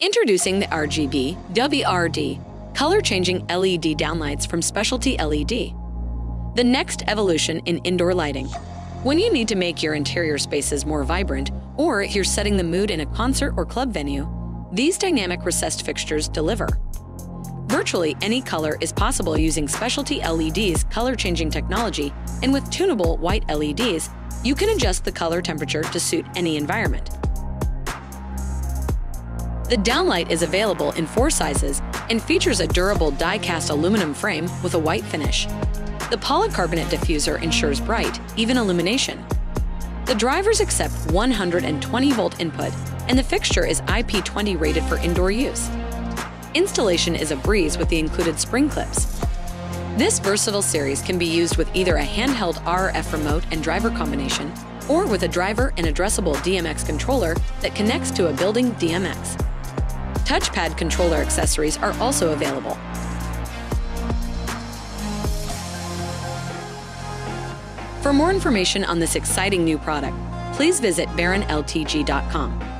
Introducing the RGB WRD color changing LED downlights from Specialty LED. The next evolution in indoor lighting. When you need to make your interior spaces more vibrant, or you're setting the mood in a concert or club venue, these dynamic recessed fixtures deliver. Virtually any color is possible using Specialty LED's color changing technology, and with tunable white LEDs, you can adjust the color temperature to suit any environment. The downlight is available in four sizes and features a durable die-cast aluminum frame with a white finish. The polycarbonate diffuser ensures bright, even illumination. The drivers accept 120 volt input, and the fixture is IP20 rated for indoor use. Installation is a breeze with the included spring clips. This versatile series can be used with either a handheld RF remote and driver combination, or with a driver and addressable DMX controller that connects to a building DMX. Touchpad controller accessories are also available. For more information on this exciting new product, please visit barronltg.com.